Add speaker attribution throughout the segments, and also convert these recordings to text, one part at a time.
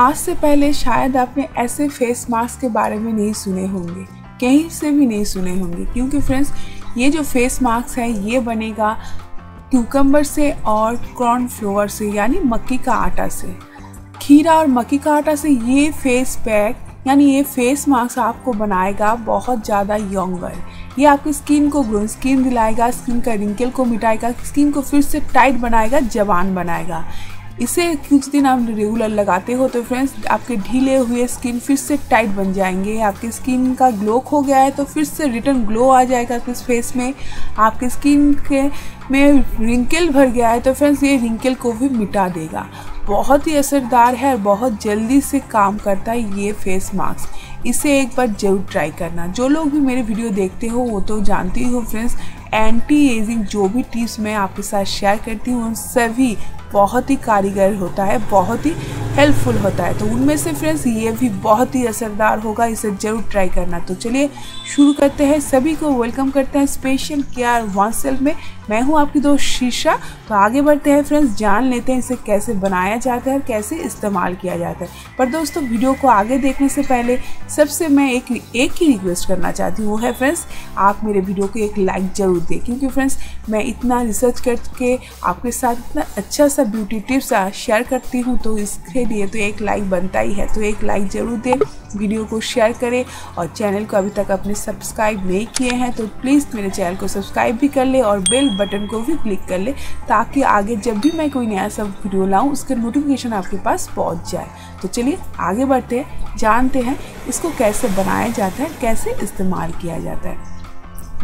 Speaker 1: आज से पहले शायद आपने ऐसे फेस मास्क के बारे में नहीं सुने होंगे। कहीं से भी नहीं सुने होंगे, क्योंकि फ्रेंड्स ये जो फेस मास्क है, ये बनेगा क्यूकम्बर से और कॉर्न फ्लोवर से, यानी मक्की का आटा से। खीरा और मक्की का आटा से ये फेस पैक यानी ये फेस मास्क आपको बनाएगा बहुत ज़्यादा यंगर ये आपकी स्किन को ग्लो स्किन दिलाएगा स्किन का रिंकल को मिटाएगा स्किन को फिर से टाइट बनाएगा, जवान बनाएगा। इसे कुछ दिन आप रेगुलर लगाते हो तो फ्रेंड्स आपके ढीले हुए स्किन फिर से टाइट बन जाएँगे। आपके स्किन का ग्लो खो गया है तो फिर से रिटर्न ग्लो आ जाएगा आपके फेस में। आपके स्किन के में रिंकल भर गया है तो फ्रेंड्स ये रिंकल को भी मिटा देगा। बहुत ही असरदार है और बहुत जल्दी से काम करता है ये फेस मास्क इसे एक बार ज़रूर ट्राई करना। जो लोग भी मेरे वीडियो देखते हो, वो तो जानती हो फ्रेंड्स एंटी एजिंग जो भी टिप्स मैं आपके साथ शेयर करती हूँ, उन सभी बहुत ही कारीगर होता है, बहुत ही हेल्पफुल होता है। तो उनमें से फ्रेंड्स ये भी बहुत ही असरदार होगा, इसे ज़रूर ट्राई करना। तो चलिए शुरू करते हैं। सभी को वेलकम करते हैं स्पेशल केयर वन सेल्फ में। मैं हूँ आपकी दोस्त शीशा। तो आगे बढ़ते हैं फ्रेंड्स जान लेते हैं इसे कैसे बनाया जाता है और कैसे इस्तेमाल किया जाता है। पर दोस्तों, वीडियो को आगे देखने से पहले सबसे मैं एक एक ही रिक्वेस्ट करना चाहती हूँ। वो है फ्रेंड्स आप मेरे वीडियो को एक लाइक ज़रूर दें, क्योंकि फ्रेंड्स मैं इतना रिसर्च करके आपके साथ इतना अच्छा सा ब्यूटी टिप्स शेयर करती हूँ तो इसके लिए तो एक लाइक बनता ही है। तो एक लाइक ज़रूर दें, वीडियो को शेयर करें और चैनल को अभी तक अपने सब्सक्राइब नहीं किए हैं तो प्लीज़ मेरे चैनल को सब्सक्राइब भी कर ले और बेल बटन को भी क्लिक कर ले ताकि आगे जब भी मैं कोई नया सब वीडियो लाऊं, उसका नोटिफिकेशन आपके पास पहुँच जाए। तो चलिए, आगे बढ़ते हैं, जानते हैं इसको कैसे बनाया जाता है, कैसे इस्तेमाल किया जाता है।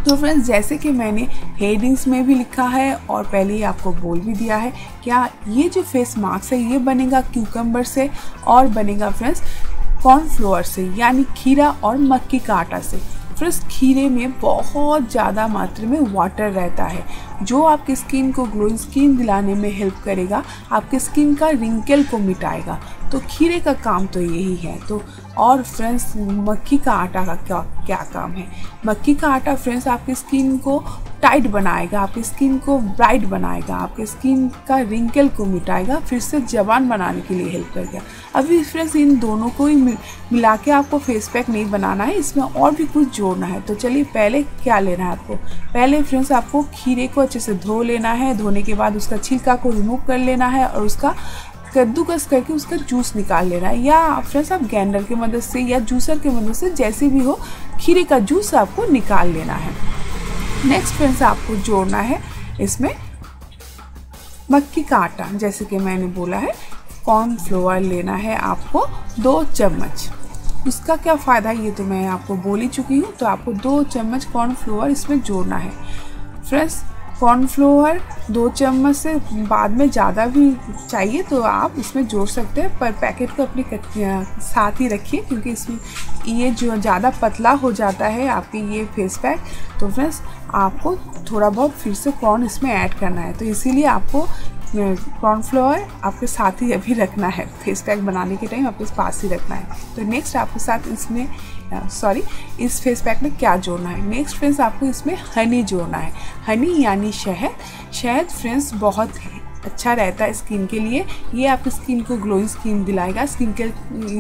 Speaker 1: तो फ्रेंड्स जैसे कि मैंने हेडिंग्स में भी लिखा है और पहले ही आपको बोल भी दिया है, क्या ये जो फेस मास्क है, ये बनेगा क्यूकम्बर से और बनेगा फ्रेंड्स कॉर्नफ्लोअर से, यानी खीरा और मक्की का आटा से। फ्रेंड्स खीरे में बहुत ज़्यादा मात्रा में वाटर रहता है, जो आपकी स्किन को ग्लोइंग स्किन दिलाने में हेल्प करेगा, आपकी स्किन का रिंकल को मिटाएगा। तो खीरे का काम तो यही है। तो और फ्रेंड्स मक्की का आटा का क्या क्या काम है? मक्की का आटा फ्रेंड्स आपकी स्किन को टाइट बनाएगा, आपकी स्किन को ब्राइट बनाएगा, आपके स्किन का रिंकल को मिटाएगा, फिर से जवान बनाने के लिए हेल्प करेगा। अभी फ्रेंड्स इन दोनों को ही मिला के आपको फेस पैक नहीं बनाना है, इसमें और भी कुछ जोड़ना है। तो चलिए, पहले क्या लेना है आपको? पहले फ्रेंड्स आपको खीरे को अच्छे से धो लेना है, धोने के बाद उसका छिलका को रिमूव कर लेना है और उसका कद्दूकस करके उसका जूस निकाल लेना है। या फ्रेंड्स आप ग्राइंडर की मदद से या जूसर की मदद से जैसे भी हो, खीरे का जूस आपको निकाल लेना है। नेक्स्ट फ्रेंड्स आपको जोड़ना है इसमें मक्की का आटा जैसे कि मैंने बोला है कॉर्न फ्लोअर लेना है आपको दो चम्मच। उसका क्या फ़ायदा? ये तो मैं आपको बोल ही चुकी हूँ तो आपको दो चम्मच कॉर्न फ्लोअर इसमें जोड़ना है। फ्रेंड्स कॉर्नफ्लोअर दो चम्मच से बाद में ज़्यादा भी चाहिए तो आप इसमें जोड़ सकते हैं, पर पैकेट को अपने साथ ही रखिए, क्योंकि इसमें ये जो ज़्यादा पतला हो जाता है आपके ये फेस पैक तो फ्रेंड्स आपको थोड़ा बहुत फिर से कॉर्न इसमें ऐड करना है। तो इसीलिए आपको कॉर्नफ्लोअर आपके साथ ही अभी रखना है फेस पैक बनाने के टाइम आपके पास ही रखना है। तो नेक्स्ट आपके साथ इसमें सॉरी इस फेस पैक में क्या जोड़ना है? नेक्स्ट फ्रेंड्स आपको इसमें हनी जोड़ना है। हनी यानी शहद। शहद फ्रेंड्स बहुत अच्छा रहता है स्किन के लिए। ये आपकी स्किन को ग्लोइंग स्किन दिलाएगा स्किन के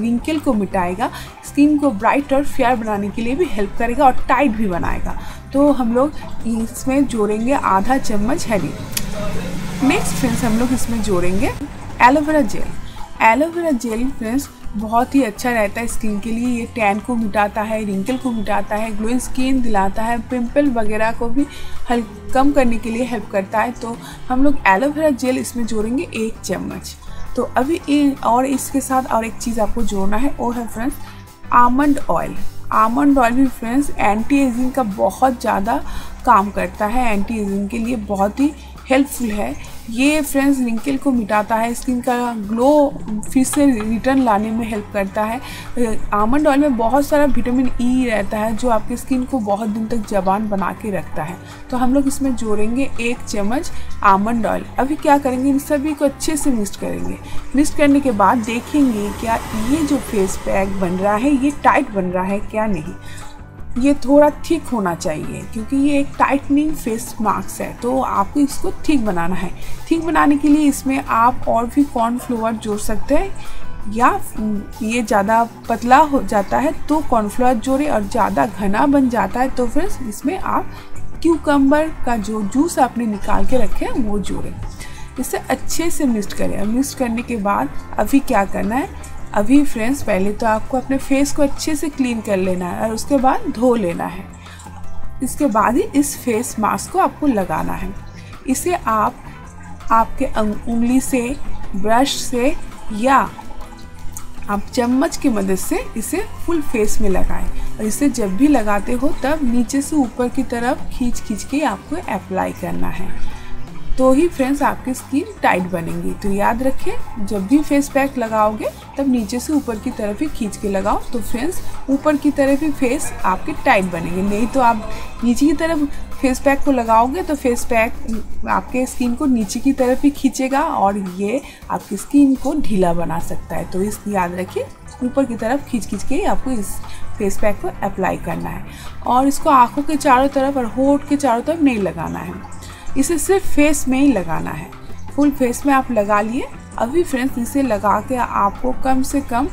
Speaker 1: रिंकल को मिटाएगा स्किन को ब्राइट और फेयर बनाने के लिए भी हेल्प करेगा और टाइट भी बनाएगा। तो हम लोग इसमें जोड़ेंगे आधा चम्मच हनी नेक्स्ट फ्रेंड्स हम लोग इसमें जोड़ेंगे aloe vera gel aloe vera gel friends बहुत ही अच्छा रहता है स्किन के लिए। ये टैन को मिटाता है रिंकल को मिटाता है ग्लोइंग स्किन दिलाता है पिंपल वगैरह को भी हल कम करने के लिए हेल्प करता है। तो हम लोग एलोवेरा जेल इसमें जोड़ेंगे एक चम्मच। तो अभी ए, और इसके साथ और एक चीज़ आपको जोड़ना है वो है friends almond oil almond oil भी फ्रेंड्स एंटी एजिंग का बहुत ज़्यादा काम करता है एंटी एजिंग के लिए बहुत ही हेल्पफुल है। ये फ्रेंड्स रिंकल को मिटाता है। स्किन का ग्लो फिर से रिटर्न लाने में हेल्प करता है। आमंड ऑयल में बहुत सारा विटामिन ई e रहता है, जो आपकी स्किन को बहुत दिन तक जवान बना के रखता है। तो हम लोग इसमें जोड़ेंगे एक चम्मच आमंड ऑयल अभी क्या करेंगे? इन सभी को अच्छे से मिक्स करेंगे। मिक्स करने के बाद देखेंगे क्या ये जो फेस पैक बन रहा है, ये टाइट बन रहा है क्या नहीं। ये थोड़ा थिक होना चाहिए, क्योंकि ये एक टाइटनिंग फेस मास्क है तो आपको इसको थिक बनाना है। थिक बनाने के लिए इसमें आप और भी कॉर्न फ्लोवर जोड़ सकते हैं, या ये ज़्यादा पतला हो जाता है तो कॉर्नफ्लोर जोड़े, और ज़्यादा घना बन जाता है तो फिर इसमें आप क्यूकम्बर का जो जूस आपने निकाल के रखे हैं, वो जोड़ें। इसे अच्छे से मिक्स करें। और मिक्स करने के बाद अभी क्या करना है अभी फ्रेंड्स पहले तो आपको अपने फेस को अच्छे से क्लीन कर लेना है और उसके बाद धो लेना है। इसके बाद ही इस फेस मास्क को आपको लगाना है। इसे आप, आपके उंगली से ब्रश से या आप चम्मच की मदद से इसे फुल फेस में लगाएँ। और इसे जब भी लगाते हो तब नीचे से ऊपर की तरफ़ खींच खींच के आपको अप्लाई करना है। तो ही फ्रेंड्स आपकी स्किन टाइट बनेंगी। तो याद रखें जब भी फेस पैक लगाओगे, तब नीचे से ऊपर की तरफ़ ही खींच के लगाओ। तो फ्रेंड्स ऊपर की तरफ़ ही फेस आपके टाइट बनेंगे। नहीं तो आप नीचे की तरफ़ फेस पैक को लगाओगे तो फेस पैक आपके स्किन को नीचे की तरफ़ ही खींचेगा और ये आपकी स्किन को ढीला बना सकता है। तो इस याद रखिए, ऊपर की तरफ़ खींच खींच के आपको इस फेस पैक को अप्लाई करना है। और इसको आँखों के चारों तरफ़ और होठ के चारों तरफ़ नहीं लगाना है। इसे सिर्फ़ फेस में ही लगाना है। फुल फेस में आप लगा लिए। अभी फ्रेंड्स इसे लगा के आपको कम से कम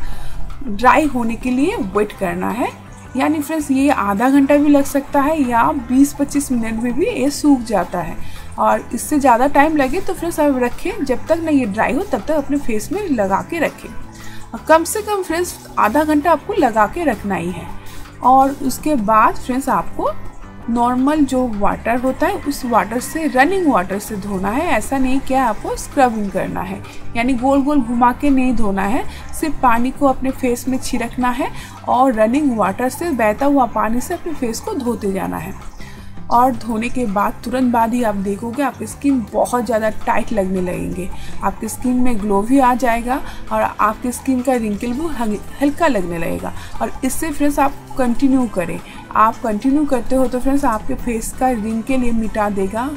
Speaker 1: ड्राई होने के लिए वेट करना है। यानी फ्रेंड्स ये आधा घंटा भी लग सकता है या 20-25 मिनट में भी ये सूख जाता है। और इससे ज़्यादा टाइम लगे तो फ्रेंड्स आप रखें। जब तक ना ये ड्राई हो, तब तक अपने फेस में लगा के रखें। कम से कम फ्रेंड्स आधा घंटा आपको लगा के रखना ही है। और उसके बाद फ्रेंड्स आपको नॉर्मल जो वाटर होता है, उस वाटर से रनिंग वाटर से धोना है। ऐसा नहीं क्या आपको स्क्रबिंग करना है। यानी गोल गोल घुमा के नहीं धोना है। सिर्फ़ पानी को अपने फेस में छिड़कना है और रनिंग वाटर से बहता हुआ पानी से अपने फेस को धोते जाना है। और धोने के बाद, तुरंत बाद ही आप देखोगे आपकी स्किन बहुत ज़्यादा टाइट लगने लगेंगे। आपकी स्किन में ग्लो भी आ जाएगा और आपकी स्किन का रिंकल भी हल्का लगने लगेगा। और इससे फ्रेंड्स आप कंटिन्यू करें। आप कंटिन्यू करते हो तो फ्रेंड्स आपके फेस का रिंकल ये मिटा देगा,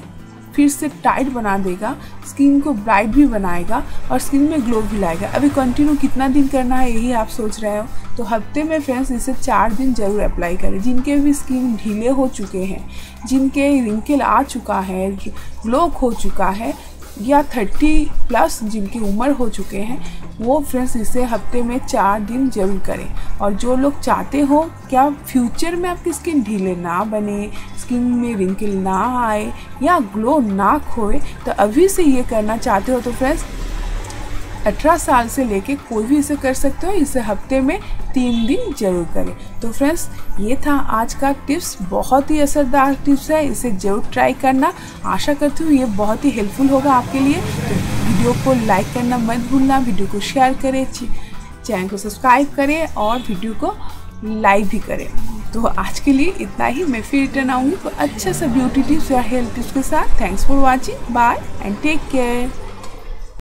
Speaker 1: फिर से टाइट बना देगा स्किन को ब्राइट भी बनाएगा और स्किन में ग्लो भी लाएगा। अभी कंटिन्यू कितना दिन करना है यही आप सोच रहे हो? तो हफ़्ते में फ्रेंड्स इसे चार दिन ज़रूर अप्लाई करें। जिनके भी स्किन ढीले हो चुके हैं, जिनके रिंकल आ चुका है ग्लो हो चुका है या थर्टी प्लस जिनकी उम्र हो चुके हैं, वो फ्रेंड्स इसे हफ़्ते में चार दिन ज़रूर करें। और जो लोग चाहते हो, क्या फ्यूचर में आपकी स्किन ढीले ना बने, स्किन में रिंकल ना आए या ग्लो ना खोए तो अभी से ये करना चाहते हो तो फ्रेंड्स अठारह साल से लेके कोई भी इसे कर सकते हो, इसे हफ़्ते में तीन दिन ज़रूर करें। तो फ्रेंड्स ये था आज का टिप्स बहुत ही असरदार टिप्स है, इसे ज़रूर ट्राई करना। आशा करती हूँ ये बहुत ही हेल्पफुल होगा आपके लिए। तो वीडियो को लाइक करना मत भूलना वीडियो को शेयर करें चैनल को सब्सक्राइब करें और वीडियो को लाइक भी करें। तो आज के लिए इतना ही। मैं फिर रिटर्न आऊँगी। तो अच्छा सा ब्यूटी टिप्स या हेल्थ टिप्स के साथ। Thanks for watching bye and take care